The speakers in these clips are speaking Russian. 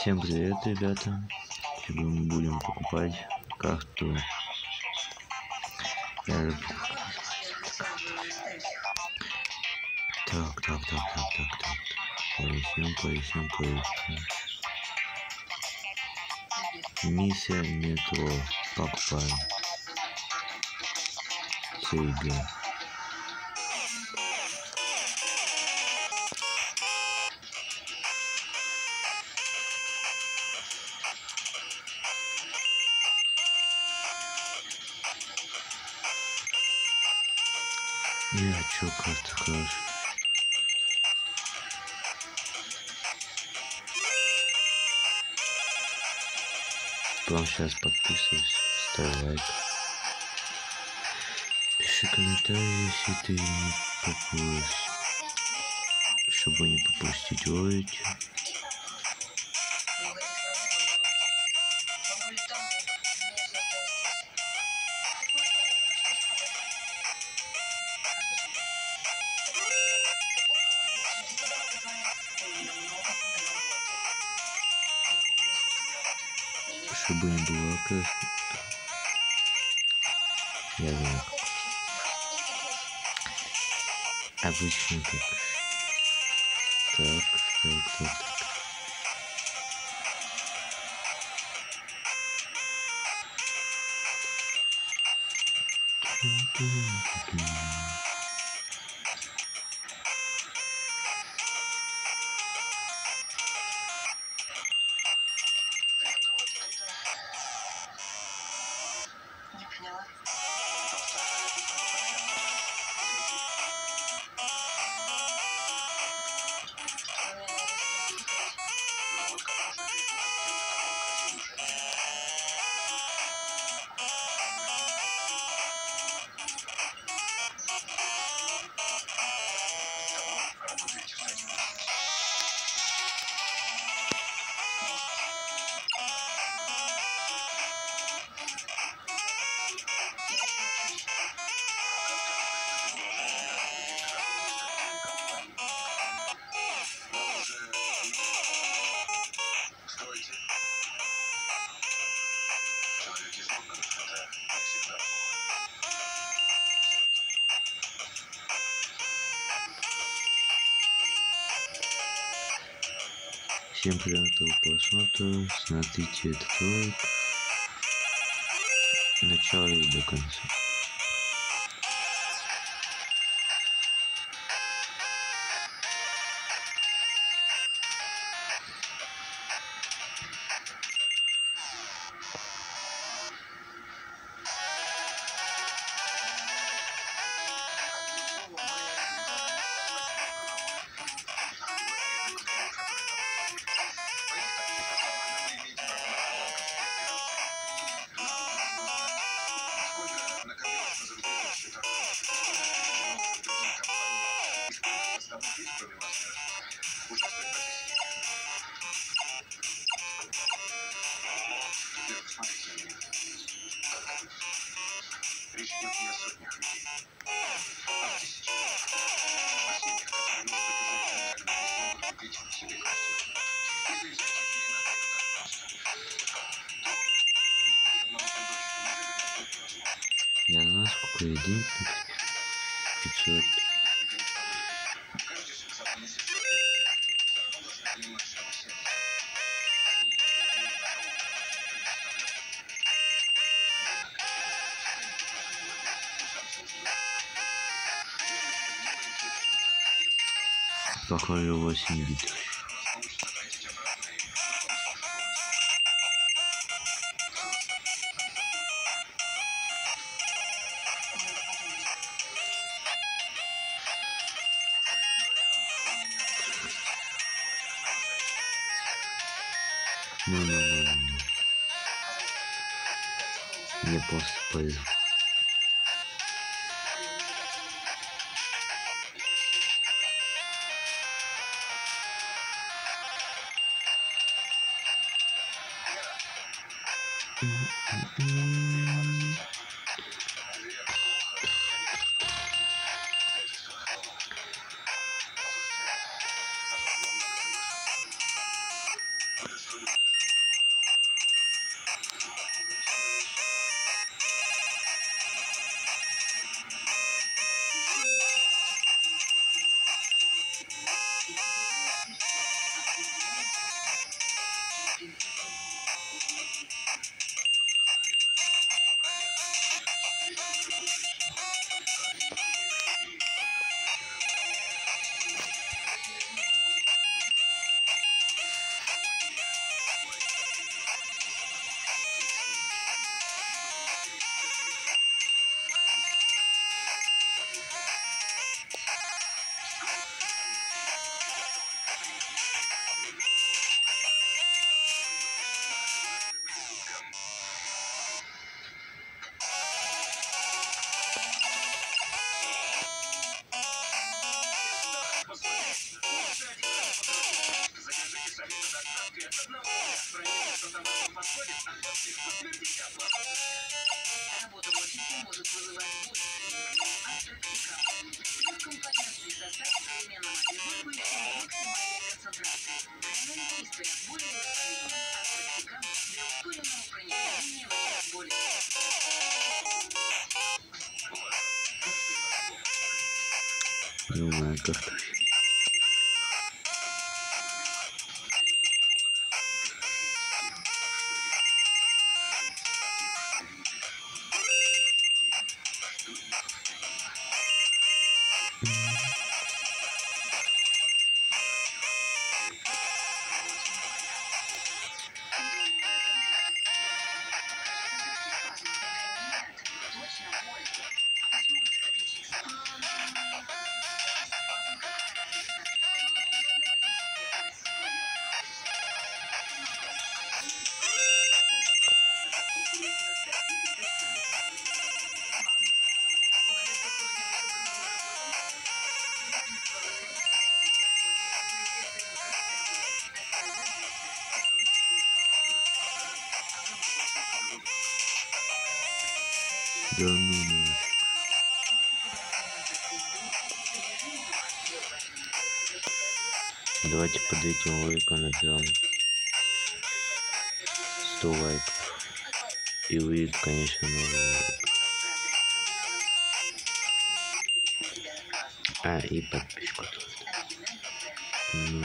Всем привет, ребята! Сегодня мы будем покупать карту. Я... Так, так, так, так, так, так. Поясним, поясним, поясним. Миссия метро. Покупаем. Серьги. Я чё, карта хорошая. Прям сейчас подписывайся, ставь лайк. Пиши комментарий, если ты не попасть. Чтобы не пропустить ролики. Чтобы не было как... Я знаю. Обычно как... Так, так, так, так. Не Всем приятного просмотра. Смотрите этот ролик. Начало и до конца. Знаю, сколько я денег. 500. Каждый социальный сектор Ну, ну, ну, ну. ну. Мне oh my god. Да ну ну. Давайте под этим лайком наберем 100 лайков. И выйдет, конечно, новый лайк. А, и подписку. Ну.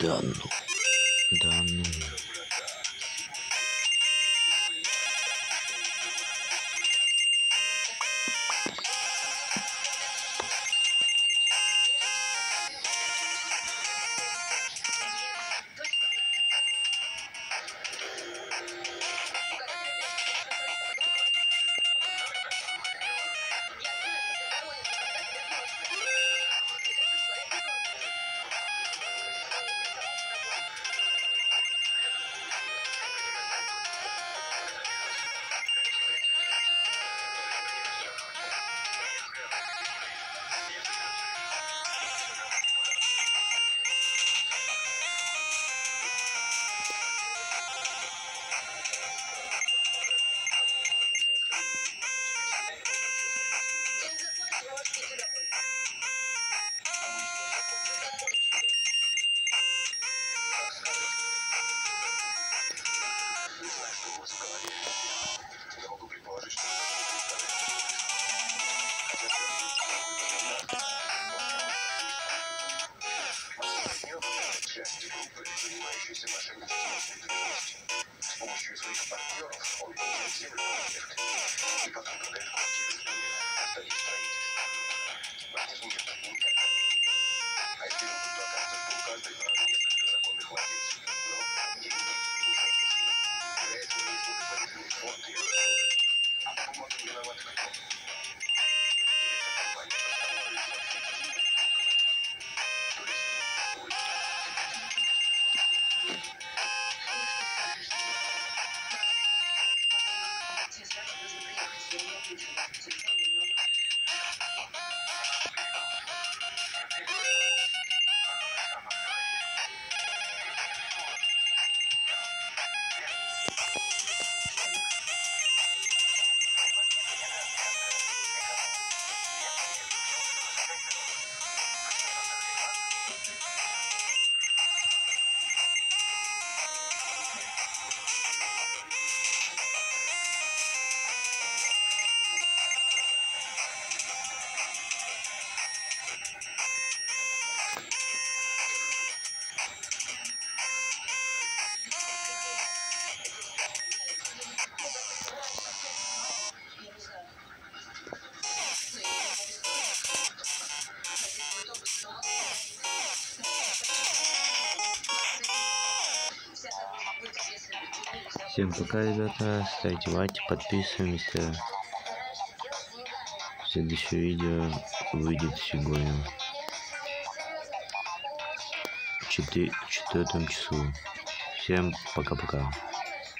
Da, nu. Da, nu. Oh, dear. I'm going to go to the next one. Всем пока, ребята. Ставьте лайки, подписываемся. Следующее видео выйдет сегодня. В четвертом часу. Всем пока-пока.